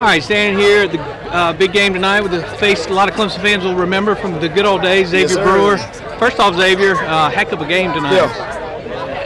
All right, standing here at the uh, big game tonight with a face a lot of Clemson fans will remember from the good old days, Xavier sir. Brewer. First off, Xavier, uh, heck of a game tonight. Yeah.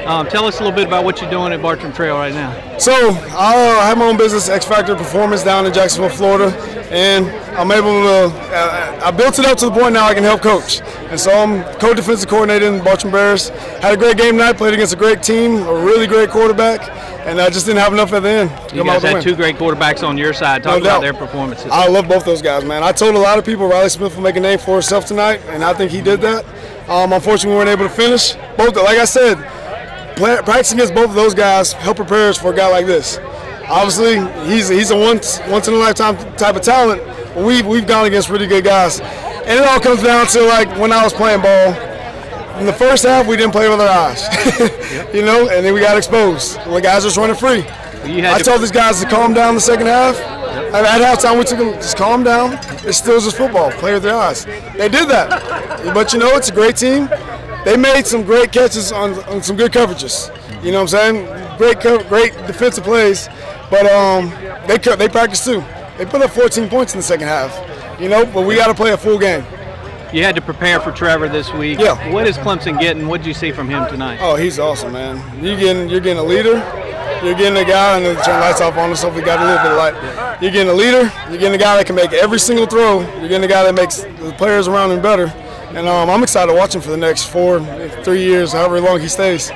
Um, tell us a little bit about what you're doing at Bartram Trail right now. So I uh, have my own business, X Factor Performance, down in Jacksonville, Florida, and I'm able to. Uh, I built it up to the point now I can help coach, and so I'm co-defensive coordinator in Bartram Bears. Had a great game tonight, played against a great team, a really great quarterback, and I just didn't have enough at the end. to You come guys with had win. two great quarterbacks on your side. Talk No about doubt. their performances. I love both those guys, man. I told a lot of people Riley Smith will make a name for himself tonight, and I think he did that. Um, unfortunately, we weren't able to finish. Both, like I said, play, practicing against both of those guys help prepare us for a guy like this. Obviously, he's he's a once once in a lifetime type of talent. But we've we've gone against really good guys, and it all comes down to like when I was playing ball. In the first half, we didn't play with our eyes, you know, and then we got exposed. The guys just running free. I to- told these guys to calm down the second half. At at halftime, we took them just calm down. It's still just football. Play with their eyes. They did that. But you know, it's a great team. They made some great catches on, on some good coverages. You know what I'm saying? Great, great defensive plays. But um, they they practiced too. They put up 14 points in the second half. You know, but we got to play a full game. you had to prepare for Trevor this week. Yeah. What is Clemson getting? What did you see from him tonight? Oh, he's awesome, man. You getting you're getting a leader. You're getting a guy, and then turn lights off on us, so we got a little bit of light. You're getting a leader. You're getting a guy that can make every single throw. You're getting a guy that makes the players around him better. And um, I'm excited to watch him for the next four, three years, however long he stays.